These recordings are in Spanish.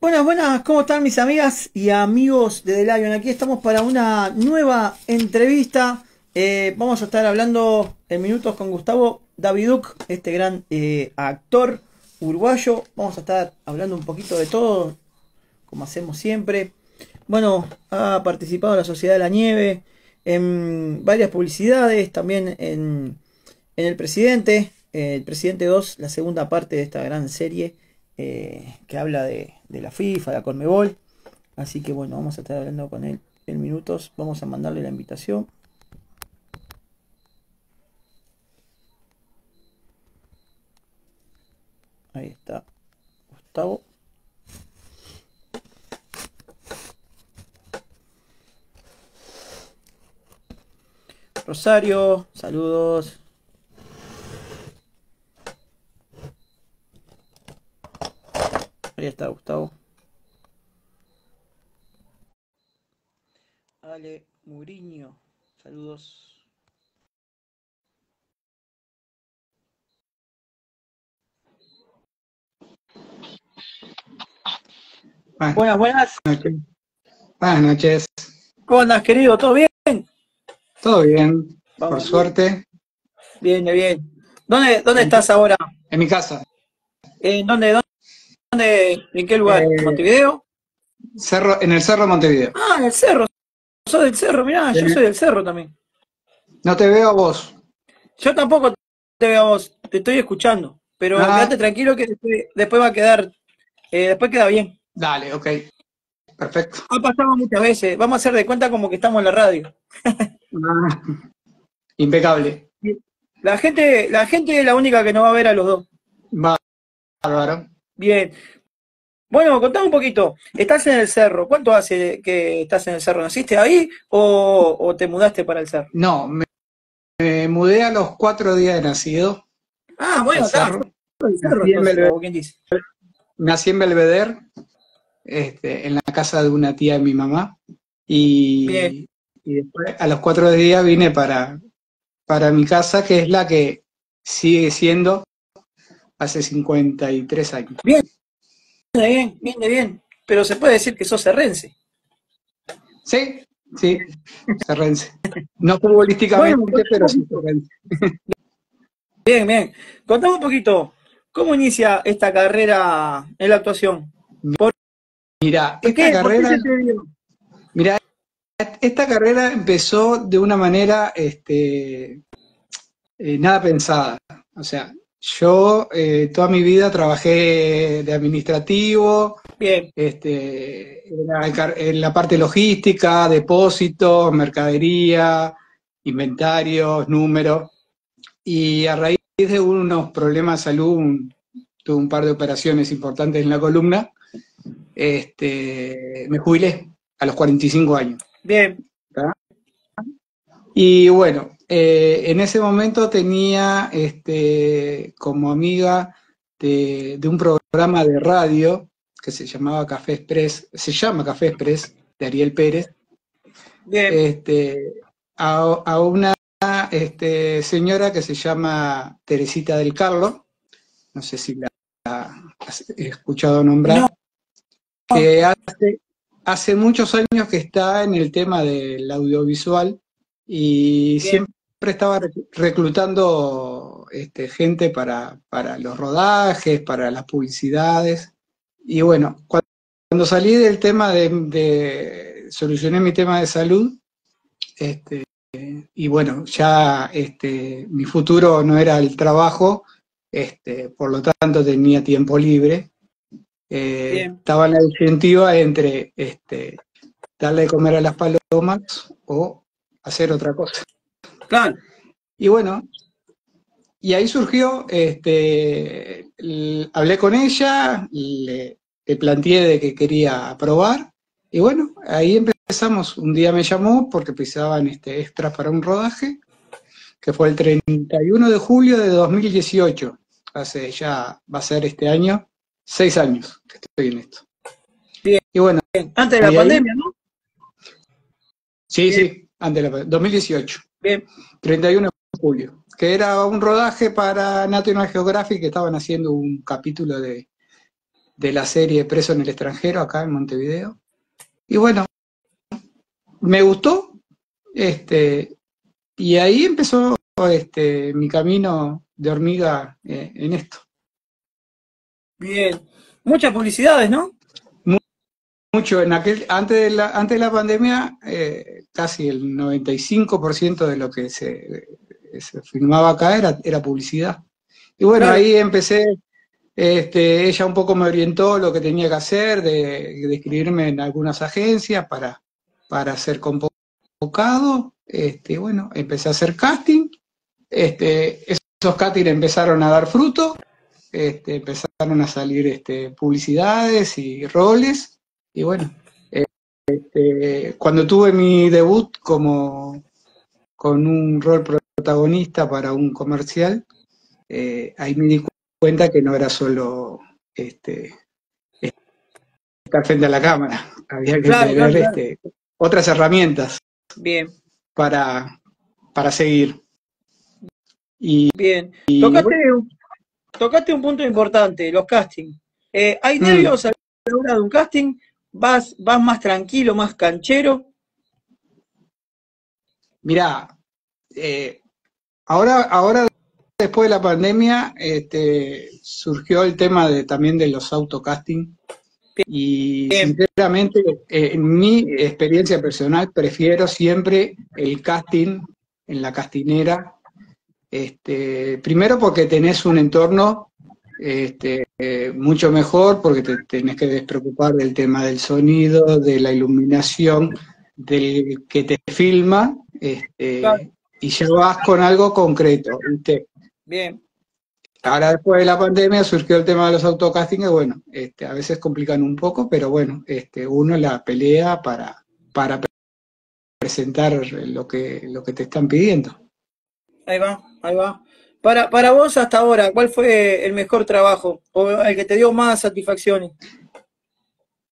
Buenas, buenas, ¿cómo están mis amigas y amigos de The Lion? Aquí estamos para una nueva entrevista. Eh, vamos a estar hablando en minutos con Gustavo Daviduk, este gran eh, actor uruguayo. Vamos a estar hablando un poquito de todo, como hacemos siempre. Bueno, ha participado en la Sociedad de la Nieve, en varias publicidades, también en, en El Presidente, eh, El Presidente 2, la segunda parte de esta gran serie eh, que habla de, de, la FIFA, de la Conmebol. Así que bueno, vamos a estar hablando con él en minutos. Vamos a mandarle la invitación. Ahí está Gustavo. Rosario, saludos. Ahí está Gustavo. Ale Muriño, saludos. Buenas, buenas. noches. Buenas noches. ¿Cómo andas, querido? ¿Todo bien? Todo bien, Vamos. por suerte. Bien, bien. ¿Dónde, dónde estás ahora? En mi casa, ¿En dónde, dónde, dónde- en qué lugar? Eh, ¿Montevideo? cerro, en el Cerro Montevideo. Ah, en el cerro. Sos del cerro, mirá, yo soy del cerro también. No te veo a vos. Yo tampoco te veo a vos, te estoy escuchando. Pero Ah. quédate tranquilo que después, después va a quedar, eh, después queda bien. Dale, ok. Perfecto. Ha pasado muchas veces. Vamos a hacer de cuenta como que estamos en la radio. Ah, Impecable. La gente, la gente es la única que nos va a ver a los dos. Bárbaro. Bien. Bueno, contame un poquito. Estás en el cerro. ¿Cuánto hace que estás en el cerro? ¿Naciste ahí o, o te mudaste para el cerro? No, me, me mudé a los cuatro días de nacido. Ah, bueno, está. cerro. El cerro, Nací entonces, quien dice. Nací en Belvedere, este, en la casa de una tía de mi mamá. Y, Bien. y después a los cuatro días vine para, para mi casa, que es la que sigue siendo hace 53 años. Bien, bien, bien, bien. Pero se puede decir que sos cerrense. Sí, sí, Cerrense. No futbolísticamente, Bueno, pero sí Cerrense. Bien, bien. Contame un poquito. ¿Cómo inicia esta carrera en la actuación? Mira, ¿Por esta qué? ¿Por qué carrera, mira, esta carrera empezó de una manera este, eh, nada pensada. O sea, yo eh, toda mi vida trabajé de administrativo, Bien, este, en la parte logística, depósitos, mercadería, inventarios, números. Y a raíz de unos problemas de salud, un- tuve un par de operaciones importantes en la columna, este, me jubilé a los 45 años. bien, Y bueno, eh, en ese momento tenía este, como amiga de, de un programa de radio que se llamaba Café Express, se llama Café Express, de Ariel Pérez, bien. este, a, a una este, señora que se llama Teresita del Carlo, no sé si la, la has escuchado nombrar, No. que hace, hace muchos años que está en el tema del audiovisual y Bien. siempre estaba rec- reclutando este, gente para, para los rodajes, para las publicidades. Y bueno, cuando, salí del tema de, de- solucioné mi tema de salud, este, y bueno, ya este, mi futuro no era el trabajo, este, por lo tanto tenía tiempo libre. Eh, estaba en la disyuntiva entre este, darle de comer a las palomas o hacer otra cosa. Claro. Y bueno, y ahí surgió, este, hablé con ella, le, le planteé de que quería probar, y bueno, ahí empezamos. Un día me llamó porque precisaban este, extras para un rodaje, que fue el 31 de julio de 2018. Hace ya, va a ser este año, seis años que estoy en esto. Bien. Y bueno. Antes de la ahí- pandemia, ¿no? sí, Bien. sí, antes de la 2018. Bien, 31 de julio, que era un rodaje para National Geographic que estaban haciendo un capítulo de, de la serie Preso en el extranjero, acá en Montevideo. Y bueno, me gustó, este, y ahí empezó este, mi camino de hormiga eh, en esto. Bien, muchas publicidades, ¿no? Mucho, en aquel, antes de la, antes de la pandemia, eh, casi el 95% de lo que se, se filmaba acá era, era publicidad. Y bueno, ahí empecé, este, ella un poco me orientó lo que tenía que hacer, de, de escribirme en algunas agencias para, para ser convocado. Este, bueno, empecé a hacer casting, este, esos casting empezaron a dar fruto, este, empezaron a salir este, publicidades y roles, y bueno, este, cuando tuve mi debut como con un rol protagonista para un comercial, eh, ahí me di cuenta que no era solo este, estar frente a la cámara, había que tener Este, otras herramientas Bien. Para, para seguir. Y, Bien, tocaste, un punto importante, los castings. Eh, ¿Hay mm. nervios a la hora de un casting? ¿Vas, ¿Vas más tranquilo, más canchero? Mirá, eh, ahora, ahora después de la pandemia este, surgió el tema de, también de los autocasting. Y sinceramente, eh, en mi experiencia personal, prefiero siempre el casting en la castinera. Este, primero porque tenés un entorno este, mucho mejor, porque te tenés que despreocupar del tema del sonido, de la iluminación, del que te filma, este, y ya vas con algo concreto. Bien. Ahora después de la pandemia surgió el tema de los autocasting, y bueno, este, a veces complican un poco, pero bueno, este, uno la pelea para, para presentar lo que, lo que te están pidiendo. Ahí va, ahí va. Para, para vos hasta ahora, ¿cuál fue el mejor trabajo o el que te dio más satisfacciones?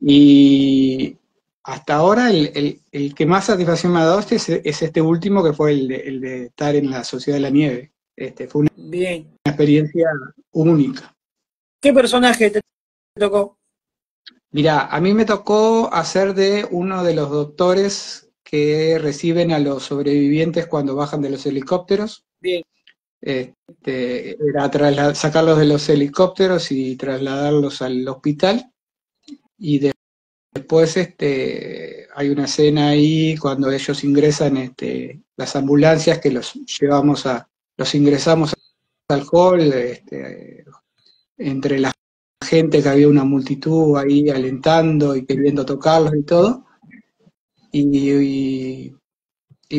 Y hasta ahora el, que más satisfacción me ha dado es, es este último que fue el de, el de estar en la Sociedad de la Nieve. Este, fue una, Bien. experiencia única. ¿Qué personaje te tocó? Mira, a mí me tocó hacer de uno de los doctores que reciben a los sobrevivientes cuando bajan de los helicópteros. Bien. Este, era sacarlos de los helicópteros y trasladarlos al hospital. Y después este, hay una escena ahí cuando ellos ingresan, este, las ambulancias que los llevamos a, los ingresamos al hall, este, entre la gente que había una multitud ahí alentando y queriendo tocarlos y todo. Y, y,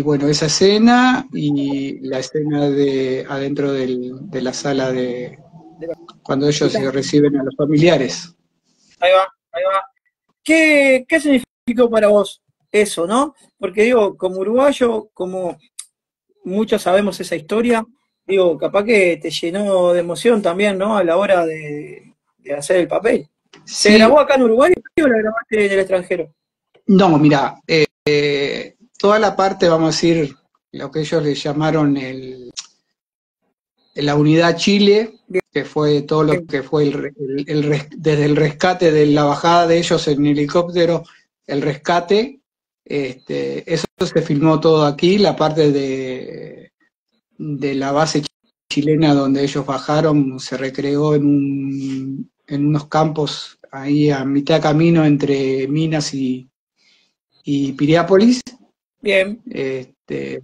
bueno, esa escena y la escena de adentro de la sala de cuando ellos se reciben a los familiares. Ahí va, ahí va. ¿Qué, ¿Qué significó para vos eso, no? Porque digo, como uruguayo, como muchos sabemos esa historia. Digo, capaz que te llenó de emoción también, ¿no? A la hora de, hacer el papel. ¿Se grabó acá en Uruguay o la grabaste en el extranjero? No, mira, eh, toda la parte, vamos a decir, lo que ellos le llamaron el, la unidad Chile, que fue todo lo que fue el, desde el rescate de la bajada de ellos en helicóptero, el rescate, este, eso se filmó todo aquí, la parte de, de la base chilena donde ellos bajaron se recreó en, un, en unos campos ahí a mitad camino entre Minas y, y Piriápolis. Bien. Este,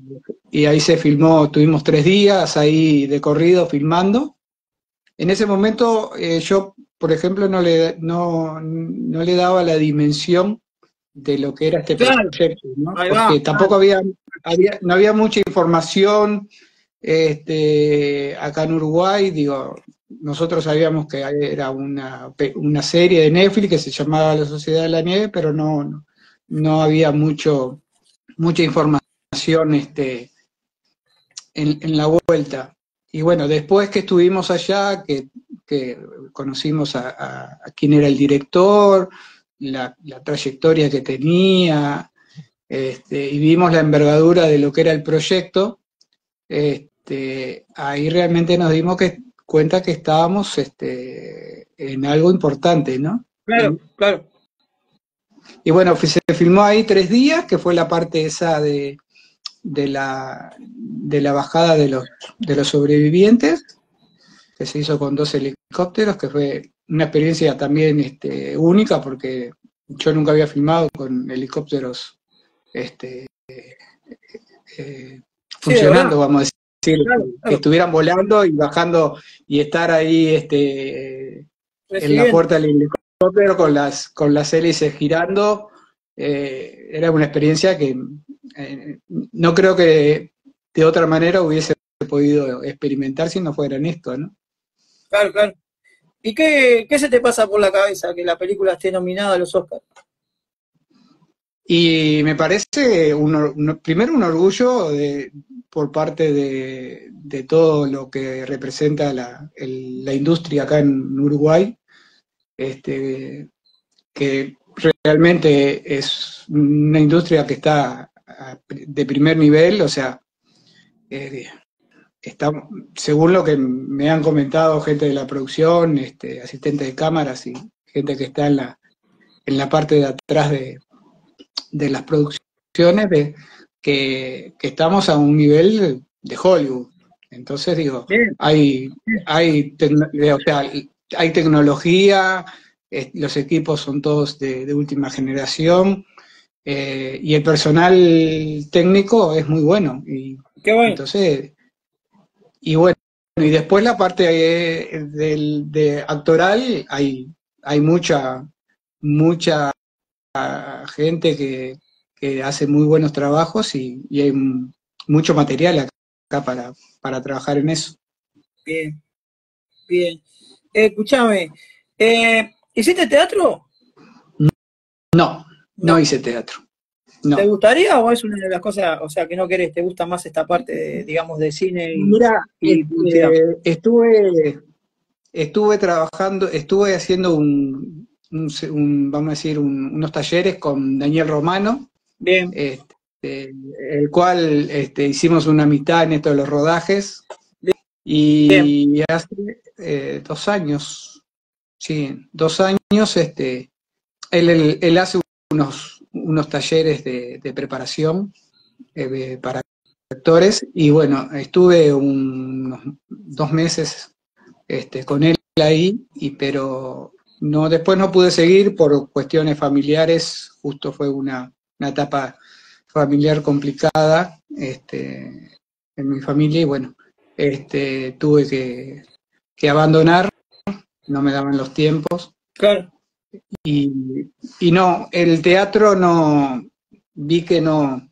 y ahí se filmó, tuvimos tres días ahí de corrido filmando. En ese momento eh, yo, por ejemplo, no le, no, no le daba la dimensión de lo que era este proyecto, ¿no? Porque tampoco había, había, no había mucha información este, acá en Uruguay, digo, nosotros sabíamos que era una, una serie de Netflix que se llamaba La Sociedad de la Nieve, pero no, no, había mucho, mucha información este, en, la vuelta. Y bueno, después que estuvimos allá, que, que conocimos a, quién era el director, la, trayectoria que tenía, este, y vimos la envergadura de lo que era el proyecto, este, ahí realmente nos dimos que, cuenta que estábamos este, en algo importante, ¿no? Claro, claro. Y bueno, se filmó ahí tres días, que fue la parte esa de, de, la, de la bajada de los, de los sobrevivientes, que se hizo con dos helicópteros, que fue una experiencia también este, única, porque yo nunca había filmado con helicópteros este, eh, funcionando, vamos a decir, que estuvieran volando y bajando y estar ahí este, en la puerta del helicóptero con las, con las hélices girando. Eh, era una experiencia que eh, no creo que de otra manera hubiese podido experimentar si no fuera en esto, ¿no? Claro, claro. ¿Y qué, qué se te pasa por la cabeza que la película esté nominada a los Oscars? Y me parece, un, primero, un orgullo de, por parte de, de, todo lo que representa la, la, industria acá en Uruguay, este, que realmente es una industria que está de primer nivel, o sea, eh, está, según lo que me han comentado gente de la producción, este, asistentes de cámaras y gente que está en la, en la parte de atrás de, de las producciones, de que, estamos a un nivel de Hollywood. Entonces digo, hay, hay, o sea, hay tecnología, los equipos son todos de, última generación, eh, y el personal técnico es muy bueno. Y, Entonces, y bueno, y después la parte de, de actoral, hay, hay mucha, mucha gente que, hace muy buenos trabajos y, hay mucho material acá para, para trabajar en eso. Bien, bien. Eh, escúchame, eh, ¿hiciste teatro? No, no, hice teatro. ¿Te gustaría o es una de las cosas, o sea, que no querés, te gusta más esta parte, digamos, de cine? Y, Mira, este, estuve, estuve trabajando, estuve haciendo un, vamos a decir, unos talleres con Daniel Romano. Bien. Este, el cual este, hicimos una mitad en esto de los rodajes. Y hace eh, dos años, sí, dos años, este, él, él, hace unos, unos talleres de, preparación eh, para actores. Y bueno, estuve unos dos meses este, con él ahí, y, pero no, después no pude seguir por cuestiones familiares, justo fue una, etapa familiar complicada este, en mi familia y bueno, este, tuve que, que abandonar, no me daban los tiempos. Claro. Y, y, no, el teatro no, vi que no,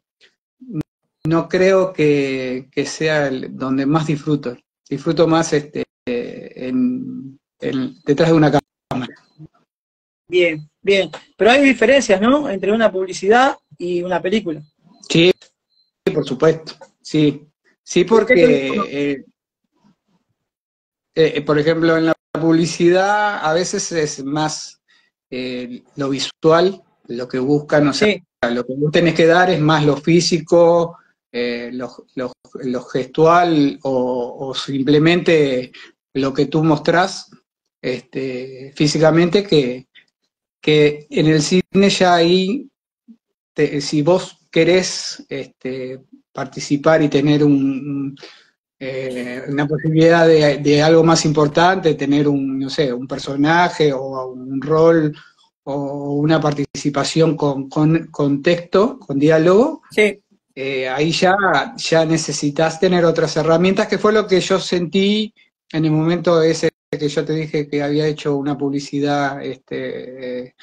no creo que, que sea el, donde más disfruto. Disfruto más este, en, detrás de una cámara. Bien, bien. Pero hay diferencias, ¿no? Entre una publicidad y una película. Sí, por supuesto. Sí, sí, porque, eh, eh, por ejemplo, en la publicidad a veces es más eh, lo visual, lo que buscan, o sea, lo que vos tenés que dar es más lo físico, lo, gestual o, o, simplemente lo que tú mostrás este, físicamente que, que en el cine ya ahí, si vos querés este, participar y tener un, eh, una posibilidad de, algo más importante, tener un, no sé, un personaje o un rol o una participación con, con, texto, con diálogo, eh, ahí ya, ya necesitas tener otras herramientas, que fue lo que yo sentí en el momento ese que yo te dije que había hecho una publicidad este,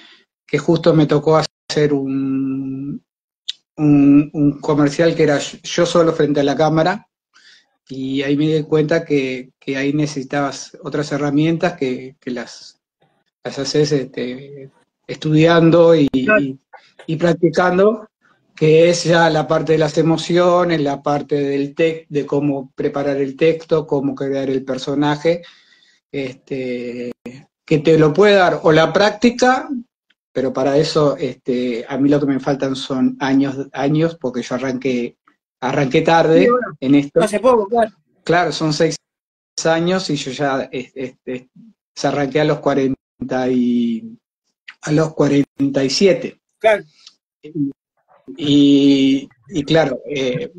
que justo me tocó hacer un, un, comercial que era yo solo frente a la cámara y ahí me di cuenta que, ahí necesitabas otras herramientas que, las, las haces este, estudiando y, y, practicando, que es ya la parte de las emociones, la parte del texto, de cómo preparar el texto, cómo crear el personaje, este, que te lo puede dar o la práctica, pero para eso este, a mí lo que me faltan son años, años porque yo arranqué, arranqué tarde en esto. Hace poco, claro. Claro, son seis años y yo ya este, se arranqué a los 40 y a los 47. Claro. Y, y claro, eh,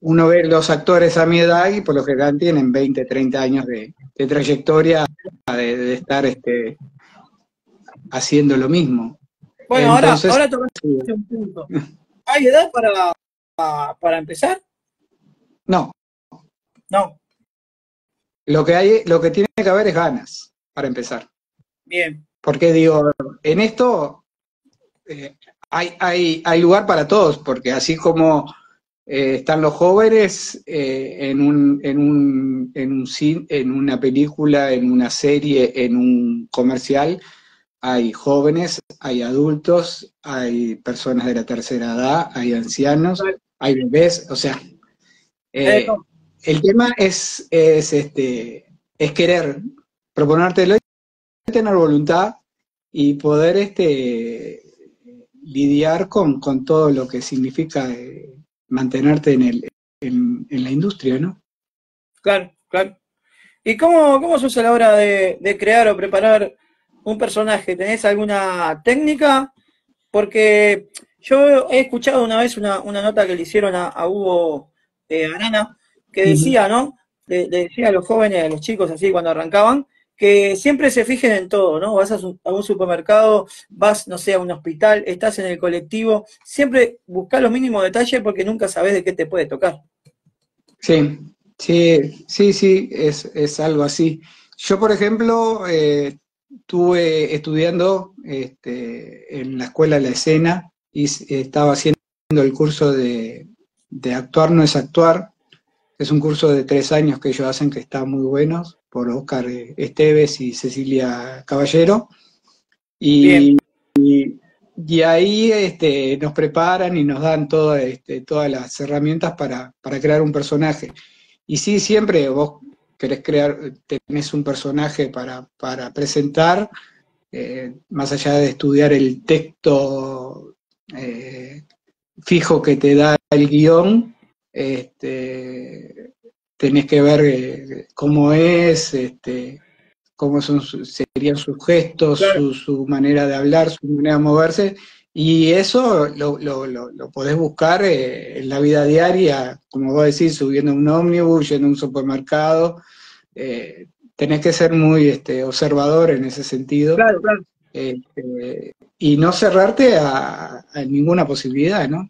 uno ve los actores a mi edad y por lo general tienen 20, 30 años de, trayectoria de, estar este, haciendo lo mismo. Bueno, ahora, ahora un punto. ¿Hay edad para, para empezar? No. No. Lo que hay, lo que tiene que haber es ganas para empezar. Bien. Porque digo, en esto eh, hay, hay, hay lugar para todos, porque así como eh, están los jóvenes eh, en, un, en, un, en, un, en una película, en una serie, en un comercial. Hay jóvenes, hay adultos, hay personas de la tercera edad, hay ancianos, hay bebés, o sea, eh, el tema es, es, este, es querer proponértelo y tener voluntad y poder este, lidiar con, con todo lo que significa mantenerte en, el, en, la industria, ¿no? Claro, claro. ¿Y cómo, cómo se usa a la hora de, crear o preparar un personaje? ¿Tenés alguna técnica? Porque yo he escuchado una vez una, nota que le hicieron a, Hugo eh, Arana, que decía, ¿no? Le, decía a los jóvenes, a los chicos así cuando arrancaban, que siempre se fijen en todo, ¿no? Vas a, un supermercado, vas, no sé, a un hospital, estás en el colectivo, siempre busca los mínimos detalles porque nunca sabes de qué te puede tocar. Sí, sí, sí, sí, es, algo así. Yo, por ejemplo, eh, estuve estudiando este, en la escuela de la escena y estaba haciendo el curso de, de Actuar no es actuar. Es un curso de tres años que ellos hacen que está muy buenos por Oscar Esteves y Cecilia Caballero. Y, y, ahí este, nos preparan y nos dan este, todas las herramientas para, crear un personaje. Y sí, siempre vos querés crear, tenés un personaje para, presentar, eh, más allá de estudiar el texto eh, fijo que te da el guion, este, tenés que ver eh, cómo es, este, cómo son, serían sus gestos, su, manera de hablar, su manera de moverse, y eso lo, lo, podés buscar eh, en la vida diaria, como vos decís, subiendo un ómnibus, yendo a un supermercado, eh, tenés que ser muy este, observador en ese sentido. Claro, claro. Este, y no cerrarte a, a ninguna posibilidad, ¿no?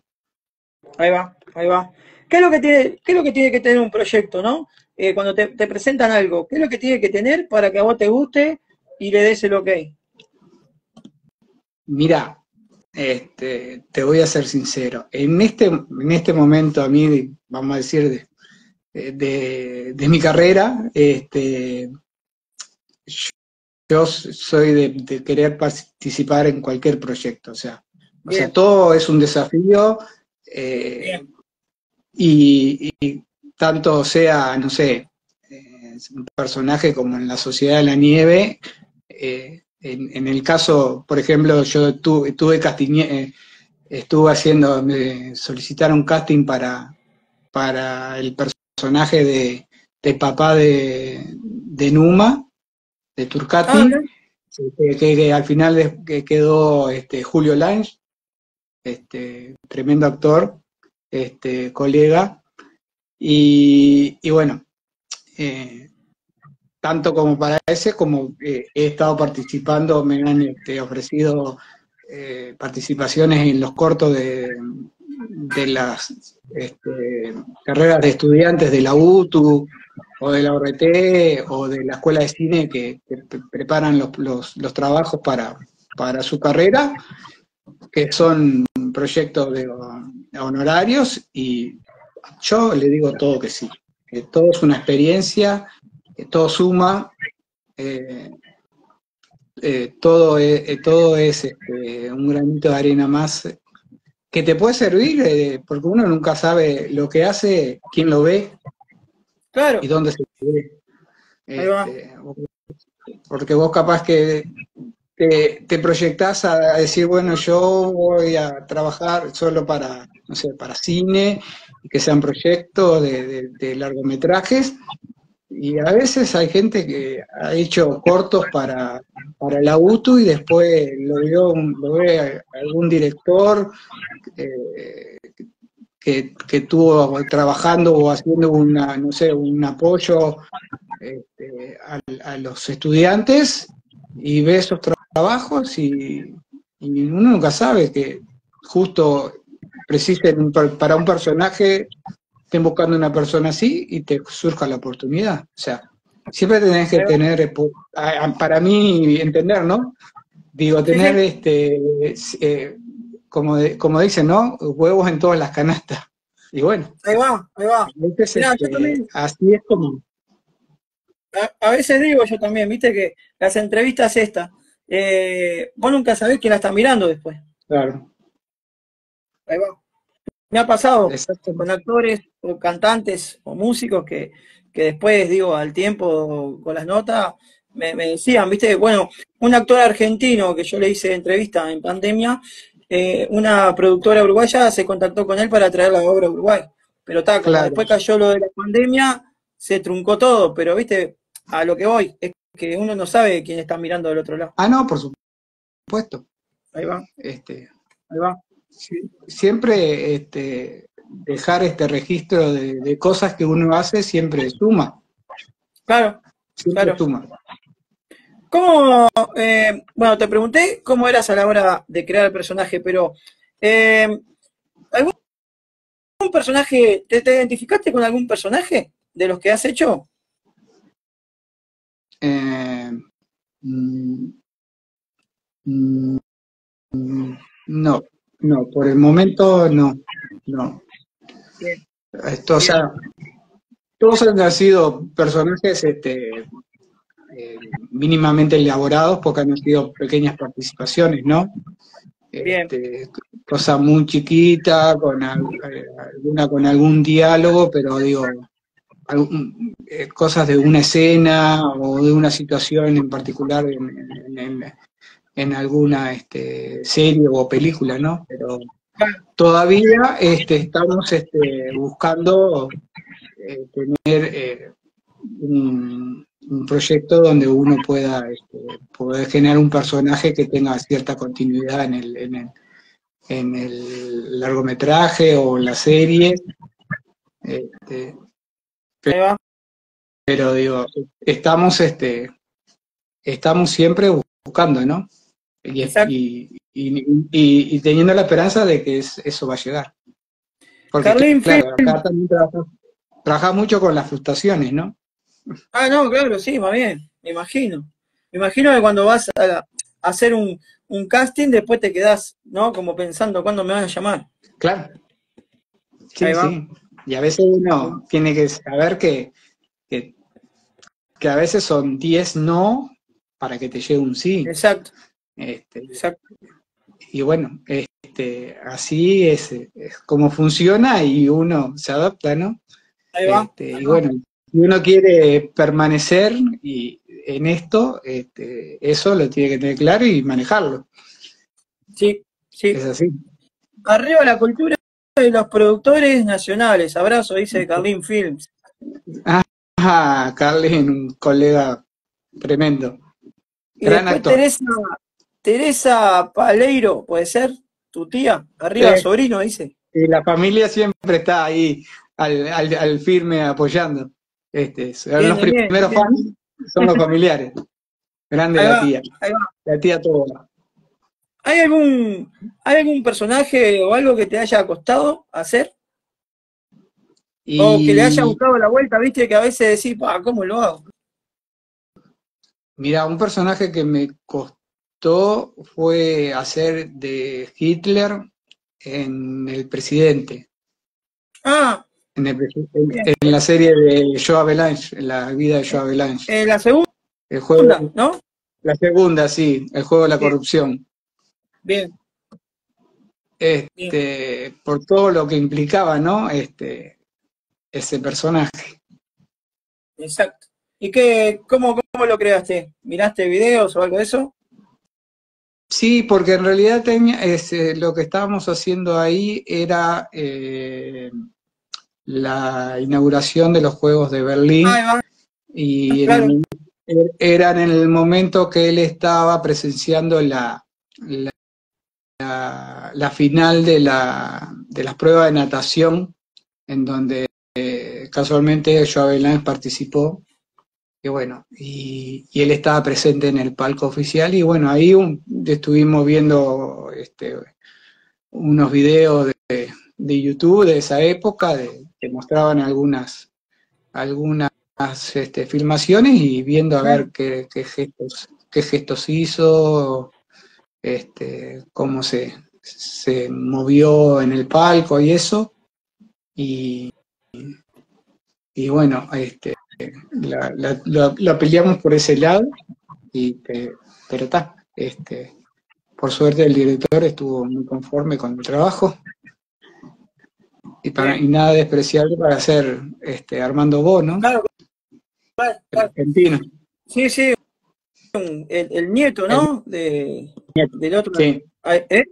Ahí va, ahí va. ¿Qué es lo que tiene, qué es lo que, tiene que tener un proyecto, no? Eh, cuando te, presentan algo, ¿qué es lo que tiene que tener para que a vos te guste y le des el ok? Mira, este, te voy a ser sincero. En este, en este momento, a mí, vamos a decir, de, de, mi carrera, este, yo soy de, querer participar en cualquier proyecto. O sea, o sea todo es un desafío. Eh, y, tanto sea, no sé, eh, un personaje como en la Sociedad de la Nieve, eh, en, el caso, por ejemplo, yo tuve, tuve casting, eh, estuve haciendo, me solicitaron casting para, para el personaje de, de papá de, de, Numa, de Turcati, ah, que, al final quedó este, Julio Lange, este, tremendo actor, este, colega. Y, bueno, eh, tanto como para ese, como eh, he estado participando, me han este, ofrecido eh, participaciones en los cortos de, las este, carreras de estudiantes de la UTU o de la ORT o de la Escuela de Cine que, preparan los, los, trabajos para, para su carrera, que son proyectos de, honorarios y yo le digo todo que sí, que todo es una experiencia, todo suma, eh, eh, todo es, eh, todo es este, un granito de arena más que te puede servir, porque uno nunca sabe lo que hace, quién lo ve claro. y dónde se ve. Este, porque vos capaz que te, te proyectás a decir, bueno, yo voy a trabajar solo para, no sé, para cine, que sean proyectos de, largometrajes, y a veces hay gente que ha hecho cortos para, para la UTU y después lo, vio, lo ve algún director eh, que, que estuvo trabajando o haciendo una, no sé, un apoyo este, a, a, los estudiantes y ve esos trabajos y, y uno nunca sabe que justo precisen para un personaje estén buscando una persona así y te surja la oportunidad. O sea, siempre tenés que tener, eh, para mí entender, ¿no? Digo, tener este, eh, como, como dicen, ¿no? Huevos en todas las canastas. Y bueno. Ahí va, ahí va. Este, así es como. A, veces digo yo también, viste que las entrevistas estas, eh, vos nunca sabés quién la está mirando después. Claro. Ahí va. Me ha pasado con actores o cantantes o músicos que, que después, digo, al tiempo con las notas, me, decían, viste, bueno, un actor argentino que yo le hice entrevista en pandemia, eh, una productora uruguaya se contactó con él para traer la obra a Uruguay. Pero está, claro. después cayó lo de la pandemia, se truncó todo, pero viste, a lo que voy, es que uno no sabe quién está mirando del otro lado. Ah, no, por supuesto. Ahí va. Este, ahí va siempre este, dejar este registro de, cosas que uno hace siempre suma. Claro, siempre suma. ¿Cómo, eh, bueno, te pregunté cómo eras a la hora de crear el personaje, pero eh, ¿algún personaje, te, identificaste con algún personaje de los que has hecho? Eh, mm, mm, no, no, por el momento no, no. Esto, o sea, todos han sido personajes este, eh, mínimamente elaborados porque han sido pequeñas participaciones, ¿no? Este, cosa muy chiquita, con alguna con algún diálogo, pero digo, eh, cosas de una escena o de una situación en particular en, en alguna este, serie o película, ¿no? Pero todavía este, estamos este, buscando eh, tener eh, un, proyecto donde uno pueda este, poder generar un personaje que tenga cierta continuidad en el, en el, en el largometraje o en la serie. Este, pero, pero, digo, estamos, este, estamos siempre buscando, ¿no? Y, y, teniendo la esperanza de que eso va a llegar. Porque claro, acá también trabaja, mucho con las frustraciones, ¿no? Ah, no, claro, sí, más bien, me imagino. Me imagino que cuando vas a, hacer un, casting, después te quedás, ¿no? Como pensando, ¿cuándo me van a llamar? Claro. Sí, sí. Y a veces uno tiene que saber que, que, que a veces son 10 no para que te llegue un sí. Exacto. Este, y bueno, este, así es, como funciona y uno se adapta, ¿no? Este, y bueno, si uno quiere permanecer y en esto, este, eso lo tiene que tener claro y manejarlo. Sí, sí. Es así. Arriba la cultura de los productores nacionales. Abrazo, dice Carlin Films. Ah, Carlin, un colega tremendo. Gran actor. Teresa Paleiro, ¿puede ser? ¿Tu tía? Arriba, sobrino, dice. Y la familia siempre está ahí al, firme apoyando. Este, son los primeros fans, son los familiares. Grande la tía. La tía toda. ¿Hay algún, ¿Hay algún personaje o algo que te haya costado hacer? O que le haya gustado la vuelta, viste, que a veces decís, ¿cómo lo hago? Mira, un personaje que me costó fue hacer de Hitler en El Presidente. Ah. En, la serie de Joe Avalanche, en la vida de Joe Avalanche. Eh, la segunda, el juego, ¿no? La segunda, sí, el juego de la corrupción. Bien. Este, por todo lo que implicaba, ¿no? Este, ese personaje. Exacto. ¿Y qué, cómo, cómo lo creaste? ¿Miraste videos o algo de eso? Sí, porque en realidad tenía, eh, lo que estábamos haciendo ahí era eh, la inauguración de los Juegos de Berlín. Y era en el momento que él estaba presenciando la, la, final de, la, de las pruebas de natación, en donde eh, casualmente Joao Lanz participó. Y bueno, y, él estaba presente en el palco oficial y bueno, ahí estuvimos viendo este, unos videos de, de, YouTube de esa época de, que mostraban algunas, algunas este, filmaciones y viendo a ver qué, qué, gestos, qué gestos hizo, este, cómo se, se movió en el palco y eso. Y, y bueno, este, la, peleamos por ese lado, y, pero está. Este, por suerte el director estuvo muy conforme con el trabajo. Y, para, y nada despreciable para hacer este, Armando Bono. Claro, argentino. Sí, sí, el, nieto, ¿no? de, del otro. Sí. Ah, ¿eh?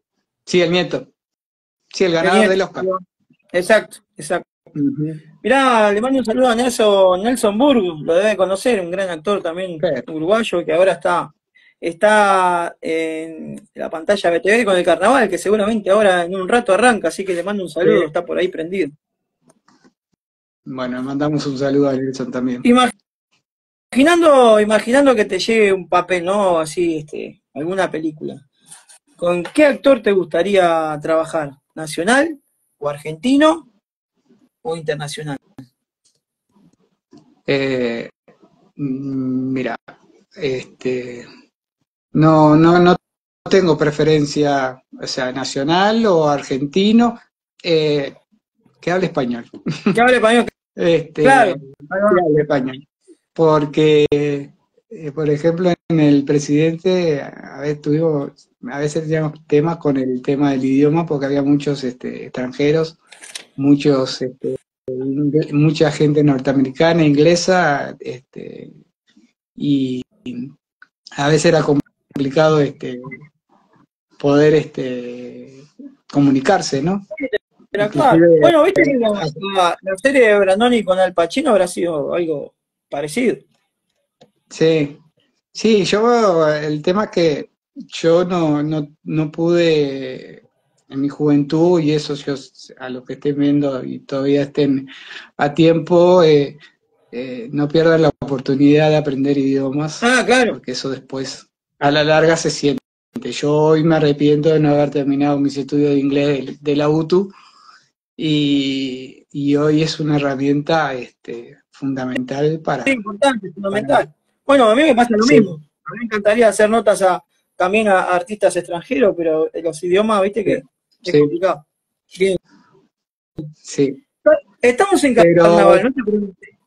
sí, el nieto. Sí, el ganador del Oscar. Exacto, exacto. Mirá, le mando un saludo a Nelson, Nelson Burgo, lo debe conocer, un gran actor también uruguayo que ahora está, está en la pantalla BTV con el carnaval, que seguramente ahora en un rato arranca, así que le mando un saludo, está por ahí prendido. Bueno, mandamos un saludo a Nelson también. Imaginando, imaginando que te llegue un papel, ¿no? Así, este, alguna película. ¿Con qué actor te gustaría trabajar? ¿Nacional o argentino o internacional? Eh, mm, mira, este, no, no, no tengo preferencia, o sea, nacional o argentino, eh, que hable español. Que hable español. este, claro. Que hable español porque, eh, por ejemplo, en el presidente, a veces tuvimos, a veces teníamos temas con el tema del idioma, porque había muchos este, extranjeros, muchos, este, mucha gente norteamericana, inglesa, este, y a veces era complicado este, poder este, comunicarse, ¿no? Pero claro, bueno, viste que la, la, serie de Brandoni con Al Pacino habrá sido algo parecido. Sí, sí, yo el tema que yo no, no, no pude en mi juventud y eso yo a los que estén viendo y todavía estén a tiempo, eh, eh, no pierdan la oportunidad de aprender idiomas. Ah, claro. Porque eso después a la larga se siente. Yo hoy me arrepiento de no haber terminado mis estudios de inglés de, la UTU y, y, hoy es una herramienta este, fundamental para... Sí, importante, fundamental. Bueno, a mí me pasa lo mismo. A mí me encantaría hacer notas a, también a, artistas extranjeros, pero los idiomas, viste que es complicado. Bien. Sí. Estamos en carnaval, no te pregunté.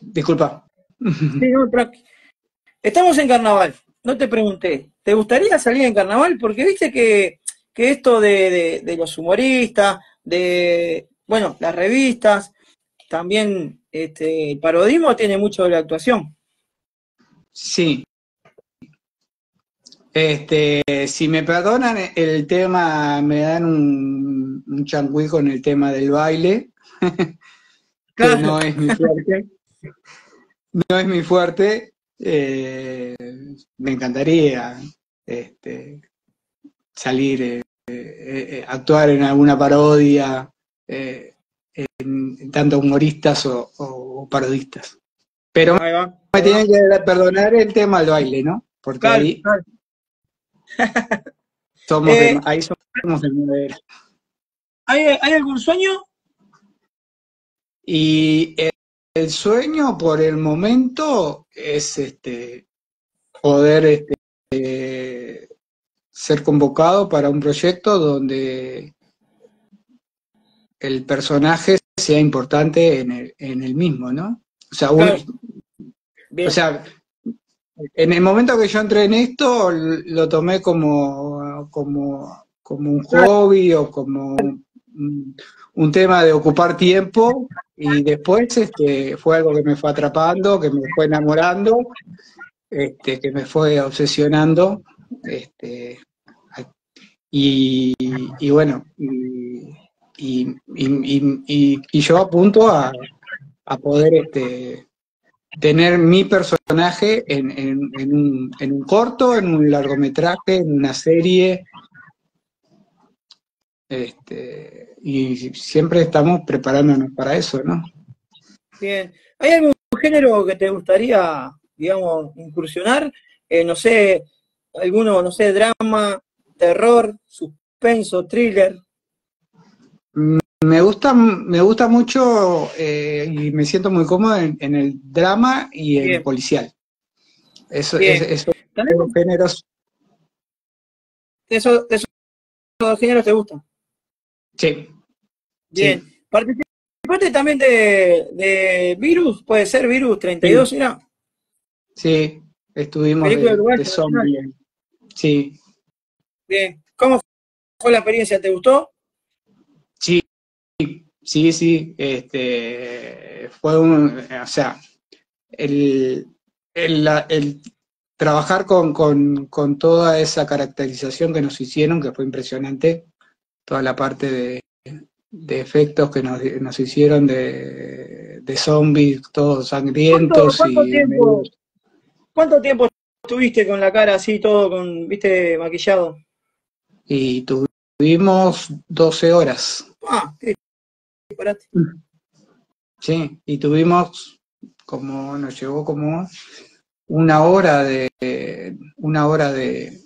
Disculpa. Sí, no, Estamos en carnaval, no te pregunté. ¿Te gustaría salir en carnaval? Porque viste que, que esto de, de, de los humoristas, de, bueno, las revistas, también este, el parodismo tiene mucho de la actuación. Sí. Este, si me perdonan el tema, me dan un, un changüí con el tema del baile, que no es mi fuerte. No es mi fuerte. Eh, me encantaría este, salir, eh, eh, actuar en alguna parodia en, tanto humoristas o, parodistas. Pero me tienen que perdonar el tema del baile, ¿no? Porque ahí, somos eh, ahí somos de ¿Hay, ¿Hay algún sueño? Y el, sueño por el momento es este poder este, ser convocado para un proyecto donde el personaje sea importante en el, en el mismo, ¿no? O sea, o sea, en el momento que yo entré en esto, lo tomé como, como, como un hobby o como un, tema de ocupar tiempo y después este, fue algo que me fue atrapando, que me fue enamorando, este, que me fue obsesionando. Este, y, y bueno, y, y, y, yo apunto a, a poder este, tener mi personaje en, en, un, en un corto, en un largometraje, en una serie. Este, y siempre estamos preparándonos para eso, ¿no? Bien. ¿Hay algún género que te gustaría, digamos, incursionar? Eh, no sé, alguno, no sé, drama, terror, suspenso, thriller. Me gusta, me gusta mucho eh, y me siento muy cómodo en, el drama y en el policial. Eso, es, esos géneros. ¿Esos, esos dos géneros te gustan? Sí. Bien. ¿Participaste también de, de, Virus? ¿Puede ser Virus 32, sí. era? Sí, estuvimos de, de, zombie. Sí. Bien. ¿Cómo fue la experiencia? ¿Te gustó? Sí, sí. Este, fue un, o sea, el, el, trabajar con, con, toda esa caracterización que nos hicieron, que fue impresionante, toda la parte de, de efectos que nos, nos hicieron de, de, zombies, todos sangrientos. ¿Cuánto, tiempo, ¿Cuánto tiempo estuviste con la cara así, todo con, viste, maquillado? Y tuvimos 12 horas. Ah, Sí, y tuvimos como, nos llevó como una hora de, una hora de,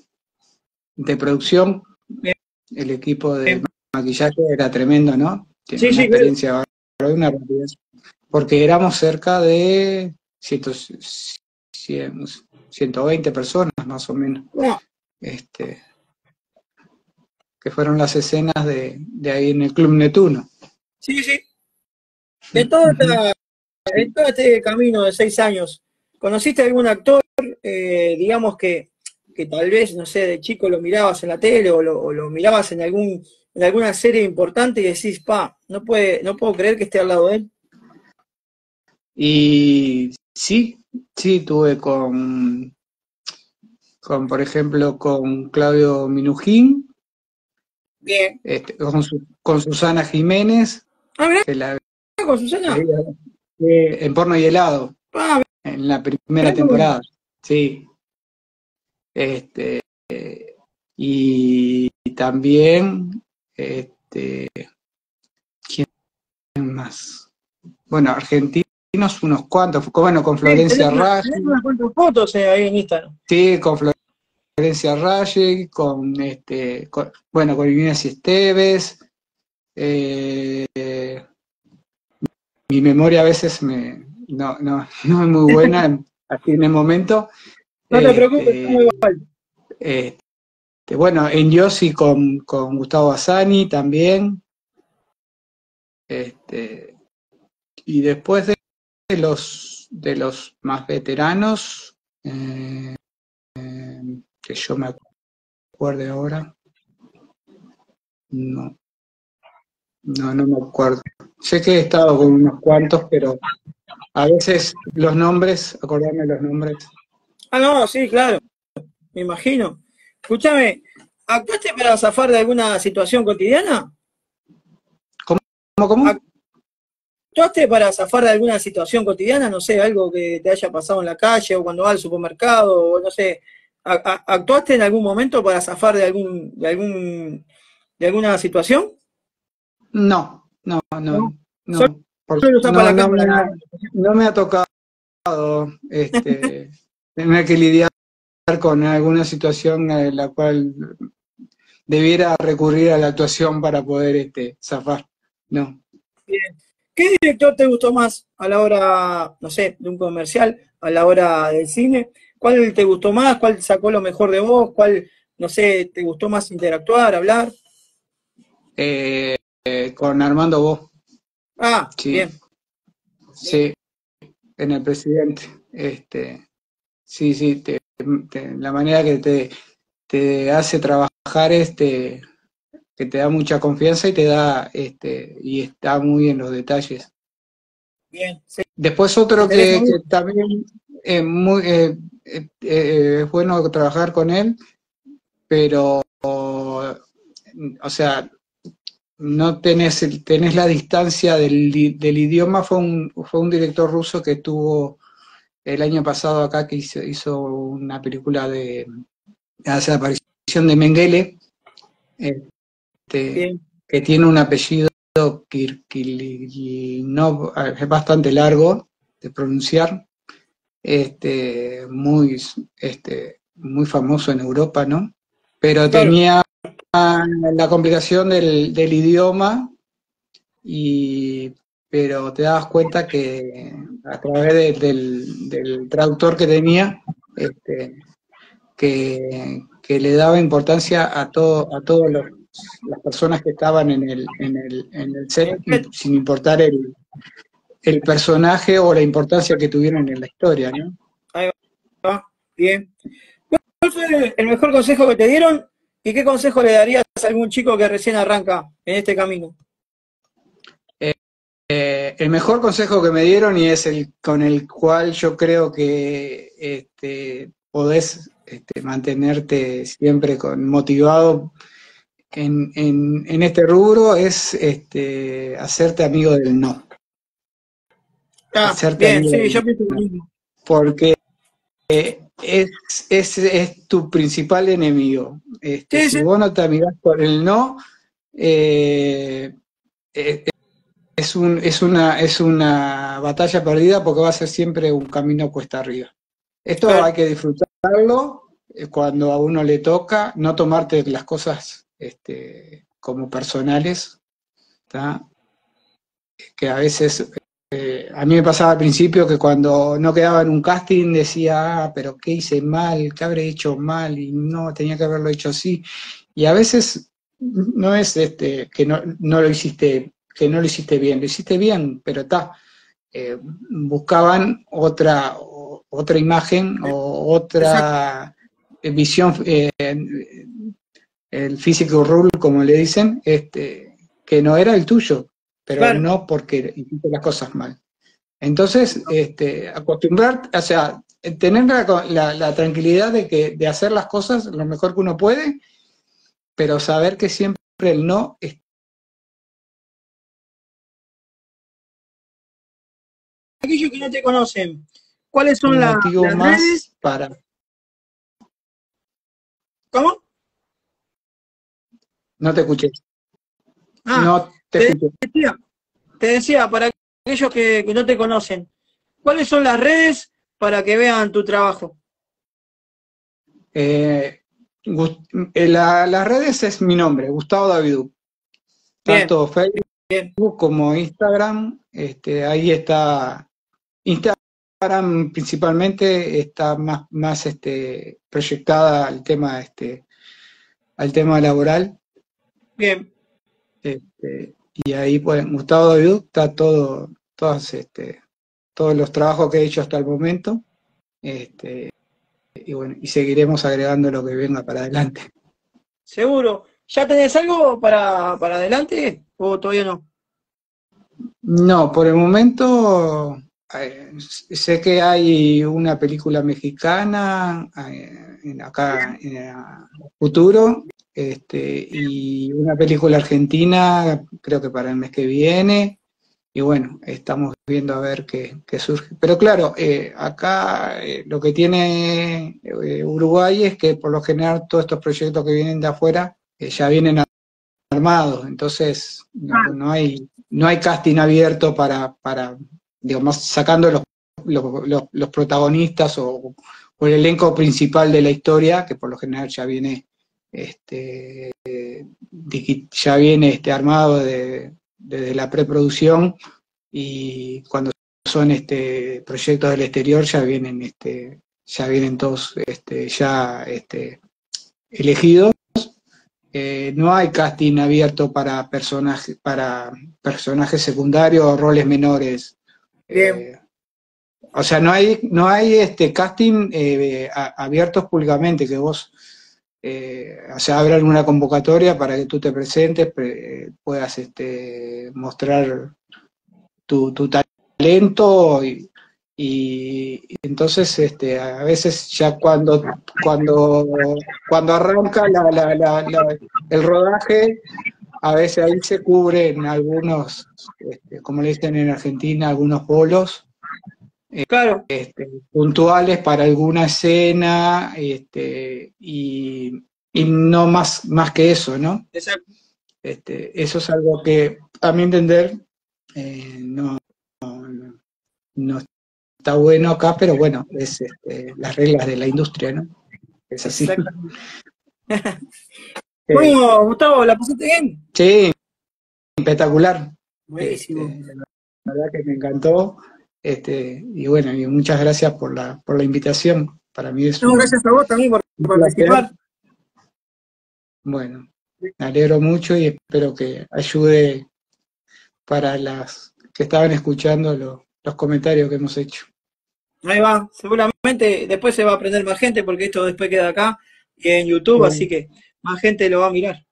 de producción. El equipo de maquillaje era tremendo, ¿no? Tiene sí, una experiencia una porque éramos cerca de 120 personas más o menos. Este, que fueron las escenas de, de ahí en el Club Netuno. Sí, sí. En todo, este camino de seis años, ¿conociste algún actor, eh, digamos que, que tal vez, no sé, de chico lo mirabas en la tele o lo, mirabas en algún en alguna serie importante y decís, pa, no puede, no puedo creer que esté al lado de él? Y sí, sí, tuve con, con por ejemplo, con Claudio Minujín. Bien. Este, con, con Susana Jiménez. Ah, Susana. en porno y helado. Ah, en la primera temporada. Sí. Este, y también, este, ¿quién más? Bueno, argentinos unos cuantos, bueno, con Florencia Raya. unas cuantas fotos eh, ahí en Instagram. Sí, con Florencia Raya, con este, bueno, con Inés Esteves, eh, mi memoria a veces me, no, no, no es muy buena así en el momento. No te preocupes, este, muy igual. Este, bueno, en Yossi con, con Gustavo Asani también. Este, y después de los de los más veteranos, eh, que yo me acuerde ahora, no, no, no me acuerdo. Sé que he estado con unos cuantos, pero a veces los nombres, acordarme los nombres. Ah, no, sí, claro. Me imagino. Escúchame, ¿actuaste para zafar de alguna situación cotidiana? ¿Cómo? ¿Cómo? ¿Actuaste para zafar de alguna situación cotidiana? No sé, algo que te haya pasado en la calle o cuando vas al supermercado, o no sé. ¿Actuaste en algún momento para zafar de algún, de algún, de alguna situación? No, no, no. No, no, me ha tocado este, tener que lidiar con alguna situación en la cual debiera recurrir a la actuación para poder este, zafar. No. Bien. ¿Qué director te gustó más a la hora, no sé, de un comercial, a la hora del cine? ¿Cuál te gustó más? ¿Cuál sacó lo mejor de vos? ¿Cuál, no sé, te gustó más interactuar, hablar? Eh, eh, con Armando Vos. Ah, bien. Sí, en el presidente. Este, sí, sí, la manera que te, te hace trabajar este que te da mucha confianza y te da este y está muy en los detalles. Bien. Después otro que, también es muy eh, eh, es bueno trabajar con él, pero o sea, no tenés, tenés la distancia del, del, idioma, fue un, fue un director ruso que estuvo el año pasado acá que hizo, hizo una película de, hace la aparición de Mengele, este, que tiene un apellido Kirkilinov, es bastante largo de pronunciar, este, muy, este, muy famoso en Europa, ¿no? Pero tenía la complicación del, del idioma y pero te dabas cuenta que a través del, traductor que tenía, este, que, le daba importancia a todo, a todas las personas que estaban en el, en el, en el set, sin importar el, el personaje o la importancia que tuvieron en la historia, ¿no? Ahí va, bien. ¿Cuál fue el mejor consejo que te dieron y qué consejo le darías a algún chico que recién arranca en este camino? Eh, el mejor consejo que me dieron y es el con el cual yo creo que este, podés este, mantenerte siempre con, motivado en, este rubro es este, hacerte amigo del no. Ah, bien, sí, yo pienso lo mismo. Es, es, tu principal enemigo. Este, si vos no te amigas por el no, eh, eh es, un, es, una, es una batalla perdida porque va a ser siempre un camino cuesta arriba. Esto hay que disfrutarlo eh, cuando a uno le toca, no tomarte las cosas este, como personales, que a veces, a mí me pasaba al principio que cuando no quedaba en un casting decía, ah, pero ¿qué hice mal? ¿Qué habré hecho mal? Y no, tenía que haberlo hecho así. Y a veces no es este, que no, no lo hiciste que no lo hiciste bien, lo hiciste bien, pero está, eh, buscaban otra, otra imagen o otra visión, eh, el physical rule, como le dicen, este, que no era el tuyo, pero no porque hiciste las cosas mal. Entonces, este, acostumbrar, o sea, tener la, la, tranquilidad de, que, de hacer las cosas lo mejor que uno puede, pero saber que siempre el no aquellos que no te conocen, ¿cuáles son las, redes? Para... ¿Cómo? No te escuché. Ah, no te, Decía, te decía, para aquellos que, no te conocen, ¿cuáles son las redes para que vean tu trabajo? Eh, eh las redes es mi nombre, Gustavo Davidú. Tanto Facebook como Instagram, este, ahí está Instagram principalmente está más, más este, proyectada al tema, este, al tema laboral. Bien. Este, y ahí, pues, Gustavo David está todo, todos, este, todos los trabajos que he hecho hasta el momento. Este, y bueno, y seguiremos agregando lo que venga para adelante. Seguro. ¿Ya tenés algo para, para adelante o todavía no? No, por el momento eh, sé que hay una película mexicana eh, acá en el futuro este, y una película argentina, creo que para el mes que viene. Y bueno, estamos viendo a ver qué, surge. Pero claro, eh, acá lo que tiene Uruguay es que por lo general todos estos proyectos que vienen de afuera ya vienen armados, entonces no, hay, no hay casting abierto para, para digamos, sacando los, los, protagonistas o, el elenco principal de la historia, que por lo general ya viene este, ya viene este, armado de, desde la preproducción y cuando son este, proyectos del exterior ya vienen este, ya vienen todos este, ya este, elegidos. Eh, no hay casting abierto para personajes para personajes secundarios o roles menores eh, o sea, no hay, no hay este casting eh, abiertos públicamente, que vos, eh, o sea, abran una convocatoria para que tú te presentes, puedas este, mostrar tu, talento y, entonces este, a veces ya cuando, cuando, cuando arranca el rodaje, a veces ahí se cubren algunos, este, como le dicen en Argentina, algunos polos, eh, claro. este, puntuales para alguna escena este, y, y no más, más que eso, ¿no? Exacto. Este, eso es algo que, a mi entender, eh, no, no, no está bueno acá, pero bueno, es este, las reglas de la industria, ¿no? Es así. Bueno, Gustavo, ¿la pasaste bien? sí, espectacular. Buenísimo. Este, la verdad que me encantó. Este, y bueno, y muchas gracias por la, por la invitación. Para mí es No, un- gracias a vos también por por participar. Bueno, me alegro mucho y espero que ayude para las que estaban escuchando lo- los comentarios que hemos hecho. Ahí va, seguramente después se va a aprender más gente porque esto después queda acá y en YouTube, Bueno. así que más gente lo va a mirar.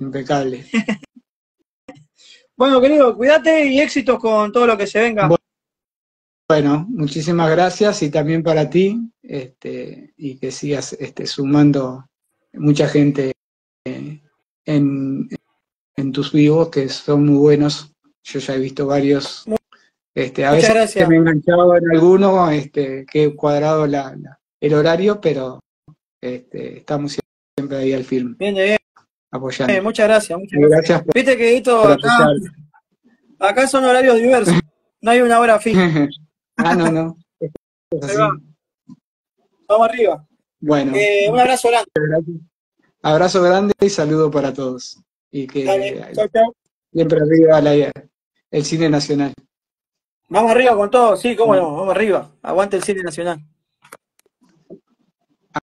Impecable. Bueno, querido, cuídate y éxitos con todo lo que se venga. Bueno. Muchísimas gracias y también para ti, este, y que sigas este, sumando mucha gente eh, en, en tus vivos que son muy buenos. Yo ya he visto varios. Este, a Muchas veces gracias. me he enganchado en alguno, este, que he cuadrado la- la- el horario, pero este, estamos siempre ahí al film, Bien, bien, apoyando. Eh, muchas gracias, muchas gracias. Viste que esto acá, acá son horarios diversos, no hay una hora fija. ah, no, no. Ahí va. Vamos arriba. Bueno. Eh, un abrazo grande. Gracias. Abrazo grande y saludo para todos. Y que Dale, chau, chau. siempre arriba la- el cine nacional. Vamos arriba con todo, sí, cómo no, vamos arriba. Aguante el cine nacional.